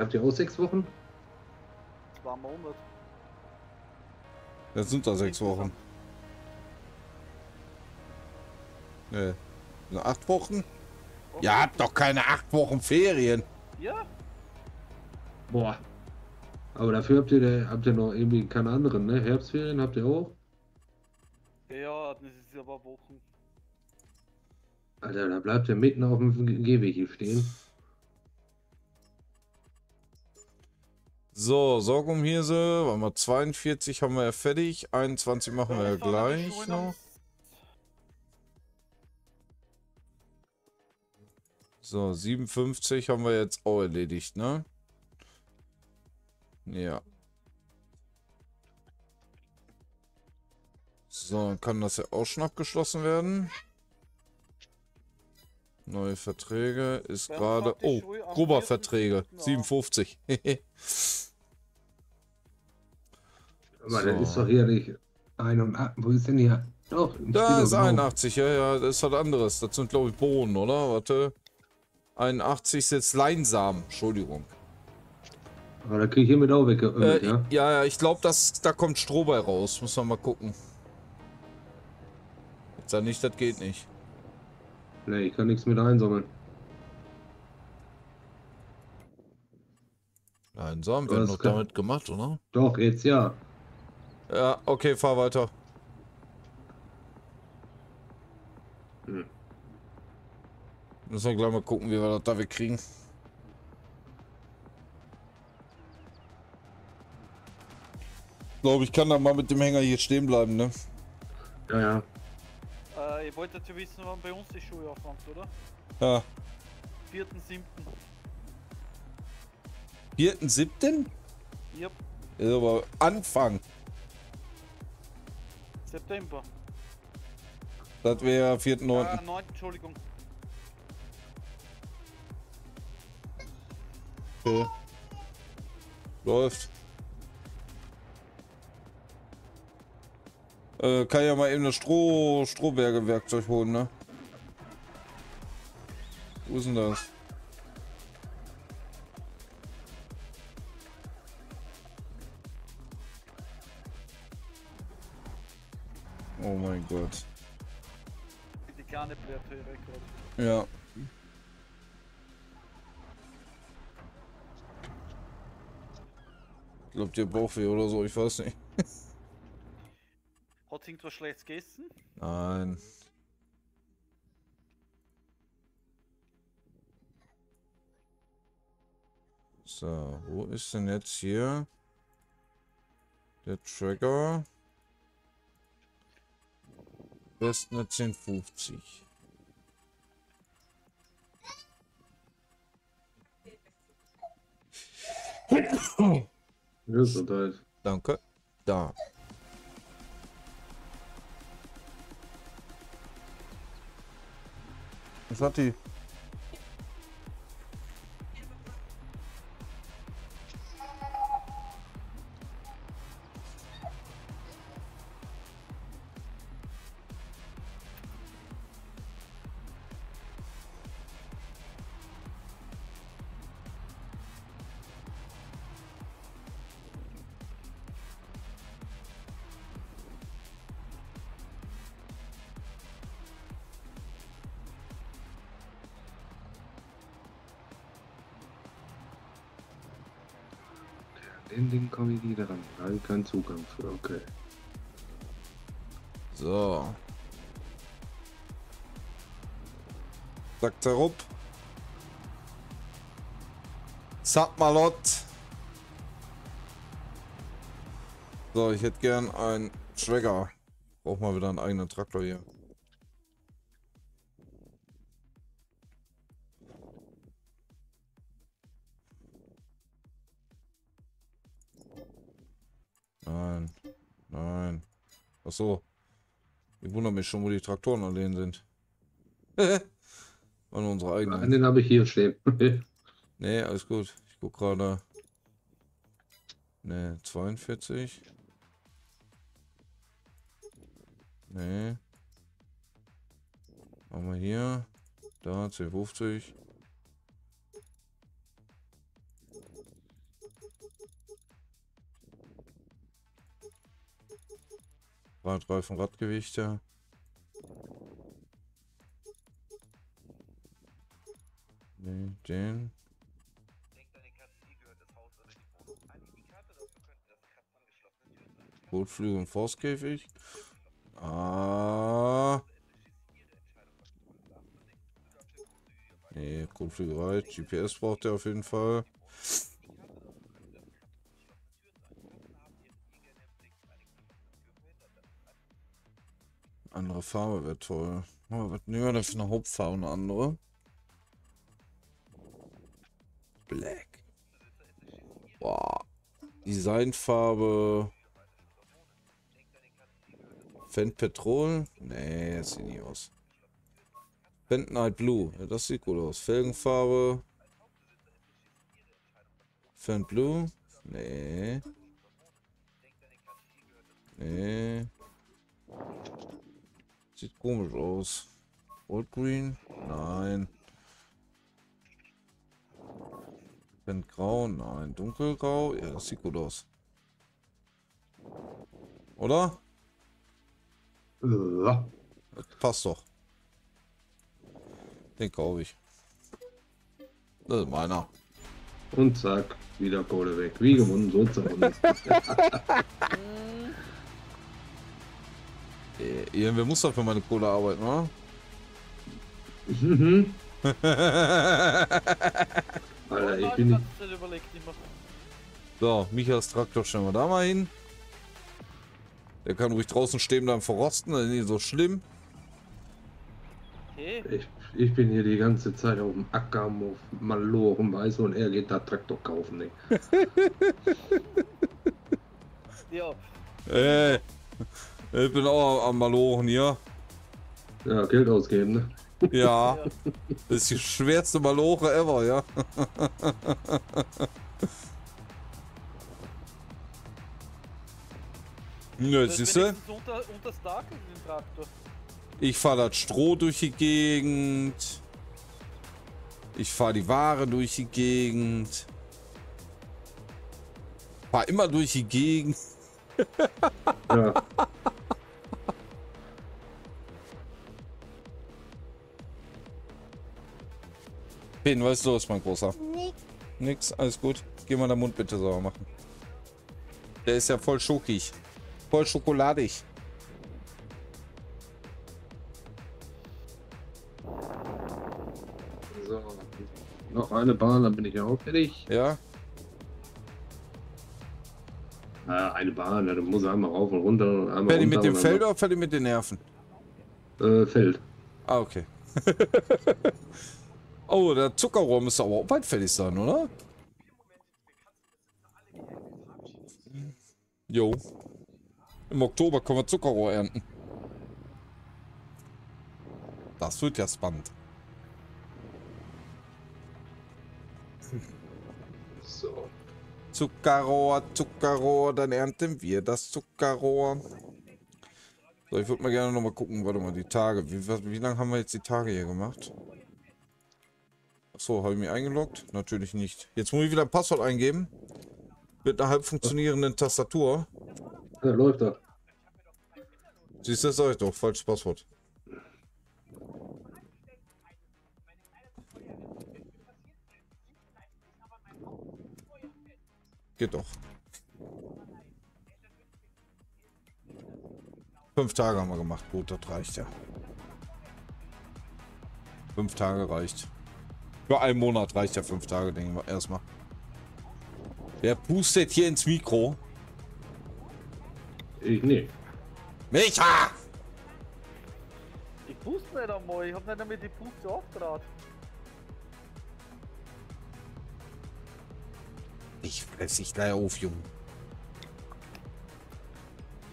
eigentlich? Habt ihr auch sechs Wochen? Zwei Monate. Jetzt sind da sechs Wochen. Nee. Nur acht Wochen? Okay. Ihr habt doch keine acht Wochen Ferien. Ja, Boah. Aber dafür habt ihr, habt ihr noch irgendwie keine anderen, ne? Herbstferien habt ihr auch? ja, das ist aber Wochen. Alter, da bleibt ihr mitten auf dem Ge- Gehweg hier stehen. So, Sorghumhirse, waren wir 42 haben wir ja fertig. 21 machen wir ja gleich noch. So, 57 haben wir jetzt auch erledigt, ne? Ja. So, dann kann das ja auch schon abgeschlossen werden. Neue Verträge ist gerade... Oh, Gruber-Verträge. 14.7. 57. Aber So. das ist doch hier nicht. 81. Wo ist denn hier? Doch, Da ist drauf. 81, ja, ja, das ist was anderes. Das sind, glaube ich, Bohnen, oder? Warte. 81 ist jetzt Leinsamen, Entschuldigung. Aber da krieg ich hiermit auch Äh, weggeömmelt, ja? ja, ja, ich glaube, da kommt Stroh bei raus. Muss man mal gucken. Jetzt sag nicht, das geht nicht. Nee, ich kann nichts mit einsammeln. Leinsamen Aber werden das doch kann- damit gemacht, oder? Doch, jetzt ja. Ja, okay, fahr weiter. Hm. Müssen wir gleich mal gucken, wie wir das da wegkriegen. Ich glaube, ich kann da mal mit dem Hänger hier stehen bleiben, ne? Ja, ja. Äh, ihr wolltet ja wissen, wann bei uns die Schule anfängt, oder? Ja. 4.7. 4.7.? Yep, Ist aber Anfang. September. Das wäre 4.9. Ah, 9. Entschuldigung. Okay. Läuft. Äh, kann ja mal eben das Stroh, Strohberge-Werkzeug holen, ne? Wo ist denn das? Mein Gott. Die kleine gerade. Ja. Glaubt ihr Bauchweh oder so? Ich weiß nicht. Hat irgendwas Schlechtes gegessen? Nein. So, wo ist denn jetzt hier der Trigger? Besten 1050. Gesundheit. Danke. Da. Was hat die? Den Ding komme ich wieder ran. Habe ich keinen Zugang für. Okay. So. Sagt er rup. Sag malot. So, ich hätte gern einen Schwäger. Brauch mal wieder einen eigenen Traktor hier. Nein. Ach so. Ich wundere mich schon, wo die Traktoren allein sind. Waren unsere eigenen. Den habe ich hier stehen. Nee, alles gut. Ich guck gerade. Nee, 42. Nee. Machen wir hier. Da, 1050. Radreifen, Radgewichte. Nee, den. Bootflügel und Forstkäfig. Ah. Nee, Kotflügel reicht. GPS braucht er auf jeden Fall. Andere Farbe wäre toll. Oh, was nehmen wir denn für eine Hauptfarbe? Eine andere? Black. Boah. Designfarbe. Fendt Petrol? Nee, das sieht nicht aus. Fendt Night Blue. Ja, das sieht gut aus. Felgenfarbe. Fendt Blue? Nee. Nee. Sieht komisch aus. Old Green? Nein. Fendt Grau? Nein. Dunkelgrau? Ja, das sieht gut aus. Oder? Ja. Das passt doch. Den kaufe ich. Das ist meiner. Und zack, wieder Kohle weg. Wie gewonnen, so. Äh, Irgendwer muss doch für meine Kohle arbeiten, oder? Mhm. Alter, ich bin nicht. So, Michas Traktor stellen wir da mal hin. Der kann ruhig draußen stehen bleiben verrosten, das ist nicht so schlimm. Okay. Ich, ich bin hier die ganze Zeit auf dem Acker, auf Maloren, weißt du, und er geht da Traktor kaufen. Ne? Ja, Ey, ich bin auch am Malochen hier. Ja, Geld ausgeben, ne? Ja, ja. das ist die schwerste Maloche ever, ja. Ja, Das siehst ist du? unter, unter in den Traktor. Ich fahre das Stroh durch die Gegend. Ich fahre die Ware durch die Gegend. Fahr immer durch die Gegend. Ja. Ben, was ist los, mein Großer? Nix, alles gut. Geh mal den Mund bitte sauber machen. Der ist ja voll schokig. Voll schokoladig. So. Noch eine Bahn, dann bin ich ja auch fertig. Ja? Ah, eine Bahn, dann muss er einmal rauf und runter. und Einmal Fertig mit runter dem und Feld oder fertig mit den Nerven? Äh, Feld. Ah, okay. oh, der Zuckerrohr müsste aber auch bald fertig sein, oder? Jo. Im Oktober können wir Zuckerrohr ernten. Das wird ja spannend. So. Zuckerrohr, Zuckerrohr, dann ernten wir das Zuckerrohr. So, ich würde mal gerne noch mal gucken, warte mal, die Tage. Wie, wie lange haben wir jetzt die Tage hier gemacht? So, habe ich mich eingeloggt? Natürlich nicht. Jetzt muss ich wieder ein Passwort eingeben. Mit einer halb funktionierenden Tastatur. Ja, läuft da. Siehst du, das sag ich doch. Falsches Passwort. Geht doch. Fünf Tage haben wir gemacht. Gut, das reicht ja. Fünf Tage reicht. Für einen Monat reicht ja fünf Tage, denken wir erstmal. Wer pustet hier ins Mikro? Ich nee. Micha! Ich puste nicht einmal, ich hab nicht einmal die Puste aufgetragen. Ich fress dich gleich auf, Junge.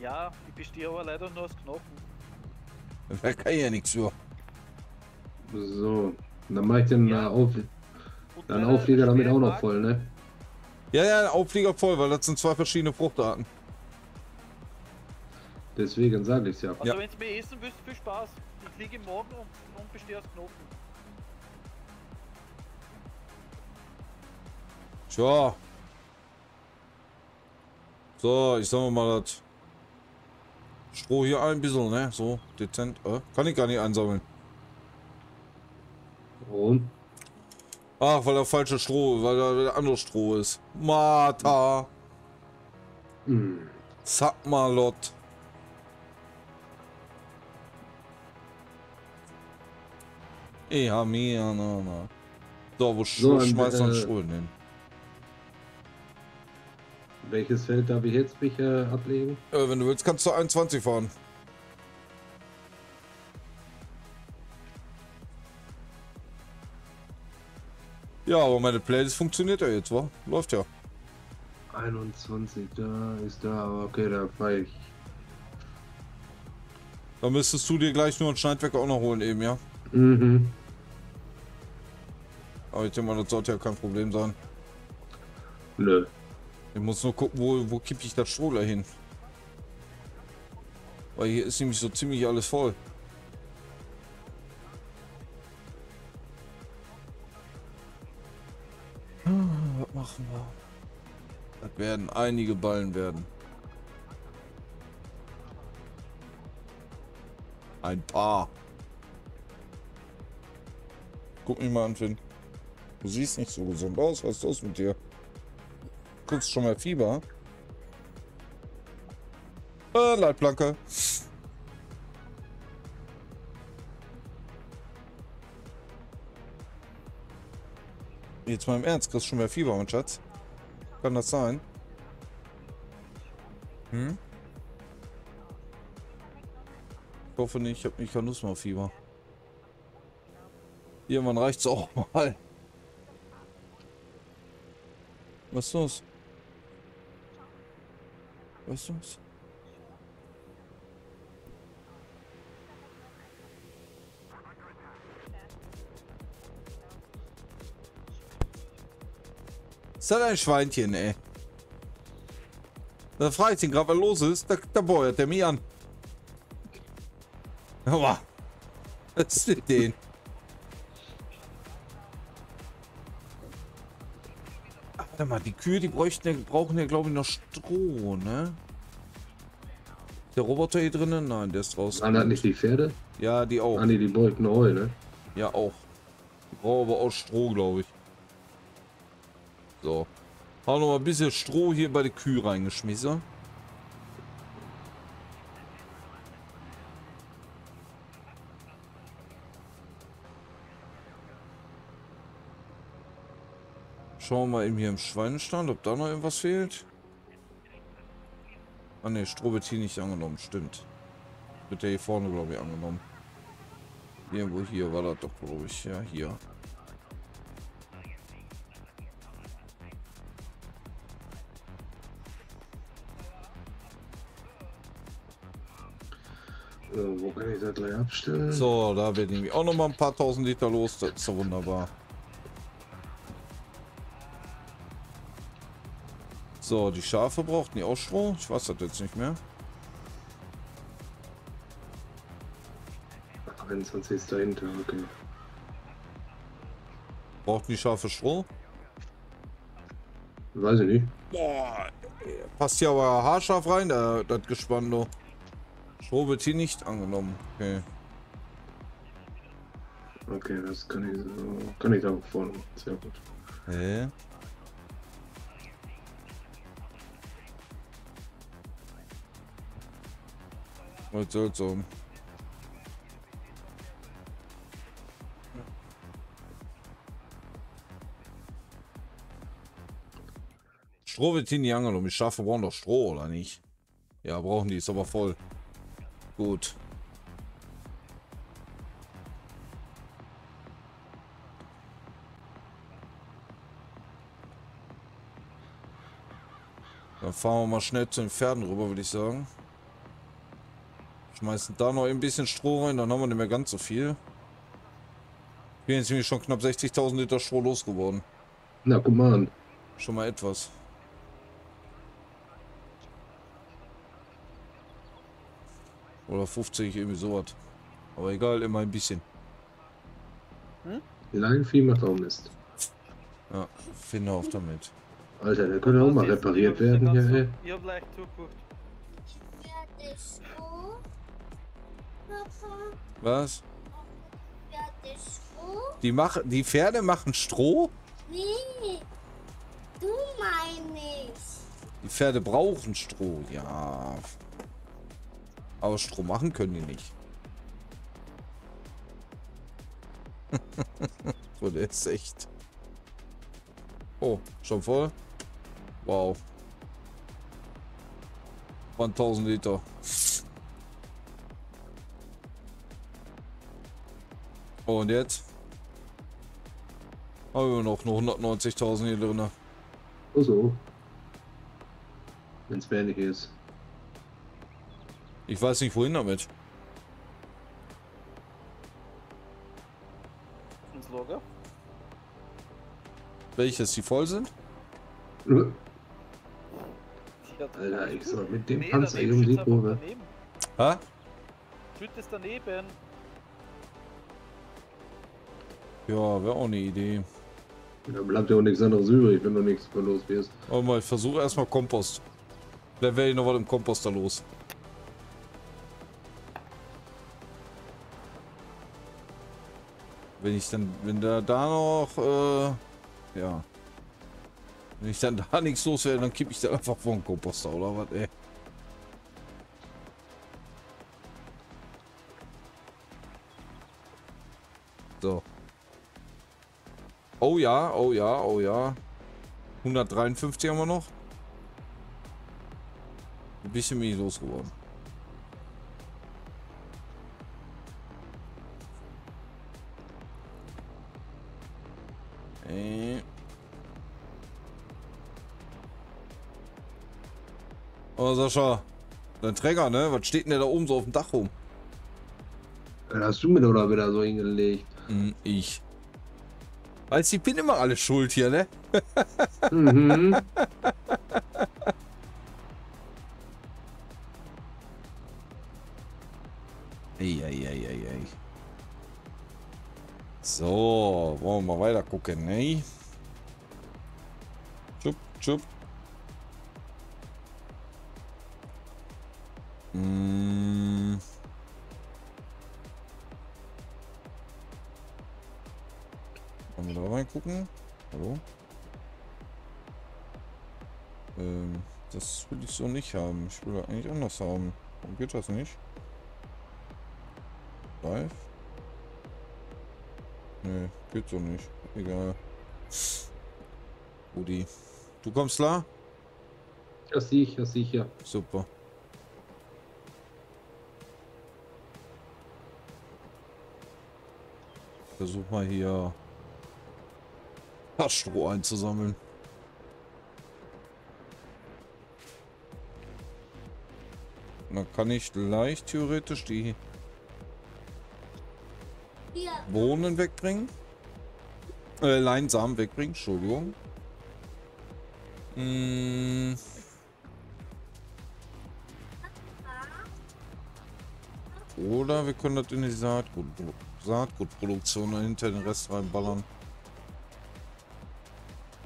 Ja, ich bestehe aber leider nur aus Knochen. Da kann ich ja nichts für. So. Dann mach ich den Ja. äh, auf, Und dann meine Auflieger damit auch noch voll, ne? Ja, ja, Auflieger voll, weil das sind zwei verschiedene Fruchtarten. Deswegen sage ich ja. Also Ja. wenn du mir essen willst, viel Spaß. Ich liege im Morgen und, und bestehe aus Knochen. Tja. So, ich sag mal das. Stroh hier ein bisschen, ne? So, dezent. Äh, kann ich gar nicht einsammeln. Warum? Ach, weil der falsche Stroh, weil da der andere Stroh ist. Martha. Hm. Sapmalot. Ja, mir, na, na. So, wo So, schmeißt man äh, Stroh hin? Welches Feld darf ich jetzt mich äh, ablegen? Äh, wenn du willst, kannst du 21 fahren. Ja, aber meine Playlist funktioniert ja jetzt, wa? Läuft ja. 21, da ist da, okay, da fahre ich. Da müsstest du dir gleich nur einen Schneidwerker auch noch holen eben, ja? Mhm. Aber ich denke mal, das sollte ja kein Problem sein. Nö. Ich muss nur gucken, wo, wo kippe ich das Stroh hin. Weil hier ist nämlich so ziemlich alles voll. Machen wir? Das werden einige Ballen werden. Ein paar. Guck mich mal an, Finn. Du siehst nicht so gesund aus. Was ist los mit dir? Kriegst schon mal Fieber? Äh, Leitplanke. Jetzt mal im Ernst, kriegst schon mehr Fieber, mein Schatz? Kann das sein? Hm? Ich hoffe nicht, ich habe nicht keine Lust mehr auf Fieber. Irgendwann reicht's auch mal. Was ist los? Was ist los? Das ein Schweinchen, ey? Da frage ich ihn gerade, was los ist. Da, da beuert der mich an. Aber, was ist mit denen? Warte mal, die Kühe, die bräuchten, ja- brauchen ja, glaube ich, noch Stroh, ne? Der Roboter hier drinnen? Nein, der ist draußen. Waren das nicht die Pferde? Ja, die auch. Ah, nee, die beuten Heu, ne? Ja, auch. Die brauchen aber auch Stroh, glaube ich. So. Haben noch mal ein bisschen Stroh hier bei den Kühe reingeschmissen. Schauen wir mal eben hier im Schweinestand, ob da noch irgendwas fehlt. Ah ne, Stroh wird hier nicht angenommen, stimmt. Wird ja hier vorne, glaube ich, angenommen. Irgendwo hier war das doch, glaube ich. Ja, hier. Kann ich das gleich abstellen? So, da wird nämlich auch noch mal ein paar tausend Liter los. Das ist doch wunderbar. So, die Schafe brauchten die auch Stroh. Ich weiß das jetzt nicht mehr. 21 ist dahinter, okay. Brauchten die Schafe Stroh? Weiß ich nicht. Boah, passt hier aber haarscharf rein, da, das Gespann. du. Stroh wird hier nicht angenommen. Okay. Okay, das kann ich so. Kann ich da vorne. Sehr gut. Hä? Was soll's so? Stroh wird hier nie angenommen. Die Schafe brauchen doch Stroh, oder nicht? Ja, brauchen die. Ist aber voll. Gut. Dann fahren wir mal schnell zu den Pferden rüber, würde ich sagen. Schmeißen da noch ein bisschen Stroh rein, dann haben wir nicht mehr ganz so viel. Ich bin jetzt nämlich schon knapp 60.000 Liter Stroh losgeworden. Na, guck mal an. Schon mal etwas. Oder 50, irgendwie sowas. Aber egal, immer ein bisschen. Leinvieh macht auch Mist. Ja, finde auf damit. Alter, der könnte auch mal repariert werden hier, ey. Ist gut. Papa? Was? Die, mach, die Pferde machen Stroh? Nee, du mein ich. Die Pferde brauchen Stroh, ja. Aber Stroh machen können die nicht. so, der ist echt. Oh, schon voll? Wow. 1000 Liter. Oh, und jetzt? Haben wir noch nur 190.000 hier drin. So. Wenn es wenig ist. Ich weiß nicht, wohin damit. Ins Lager. Welches, die voll sind? Ja, Alter, ich soll mit dem Nee, Panzer um die Kurve. Ha? Schütt es daneben. Ja, wäre auch eine Idee. Da bleibt ja auch nichts anderes übrig, wenn du nichts mehr los wirst. Aber mal, ich versuche erstmal Kompost. Dann werde ich noch was im Komposter los. Wenn ich dann, wenn da da noch, äh, ja. Wenn ich dann da nichts los werde, dann kippe ich dann einfach den Komposter oder was, ey. So. Oh ja, oh ja, oh ja. 153 haben wir noch. Ein bisschen bin ich losgeworden. Oh, Sascha. Dein Träger, ne? Was steht denn der da oben so auf dem Dach rum? Da hast du mir doch da wieder so hingelegt. Hm, ich. Weißt du, ich bin immer alles schuld hier, ne? Mhm. gucken, ne? Chup, chup. Mm. Wollen wir da reingucken? Hallo? Ähm, das will ich so nicht haben. Ich will eigentlich anders haben. Warum geht das nicht? Live? Nee, geht so nicht. Egal. Rudi. Du kommst klar? Sehe ich hier. Super. Versuch mal hier das Stroh einzusammeln. Dann kann ich leicht theoretisch die Bohnen wegbringen. Äh, Leinsamen wegbringen, Entschuldigung. Mm, Oder wir können das in die Saatgut Saatgutproduktion und hinter den Rest reinballern.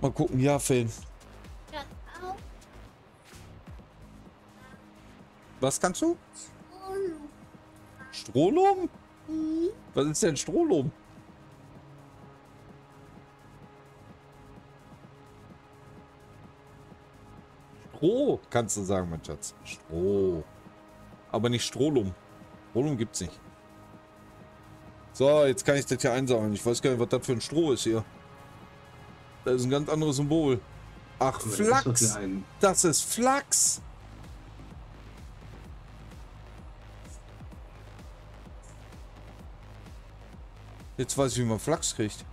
Mal gucken, ja, auch. Was kannst du? Und, Strohlum? hm, Was ist denn Strohlum? Stroh, kannst du sagen, mein Schatz. Stroh. Aber nicht Strohlum. Strohlum gibt's nicht. So, jetzt kann ich das hier einsammeln. Ich weiß gar nicht, was das für ein Stroh ist hier. Das ist ein ganz anderes Symbol. Ach, Aber ist Flachs. ein- Das ist Flachs. Jetzt weiß ich, wie man Flachs kriegt.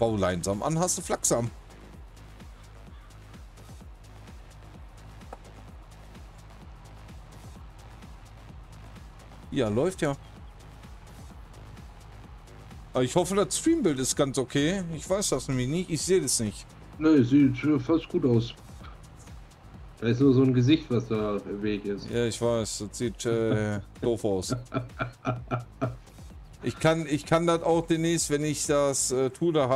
Bau Leinsam an, hast du Flachsam. Ja, läuft ja. Aber ich hoffe, das Streambild ist ganz okay. Ich weiß das nämlich nicht. Ich sehe das nicht. Ne, sieht fast gut aus. Da ist nur so ein Gesicht, was da im Weg ist. Ja, ich weiß. Das sieht äh, doof aus. Ich kann, ich kann das auch demnächst, wenn ich das äh, tue, da habe.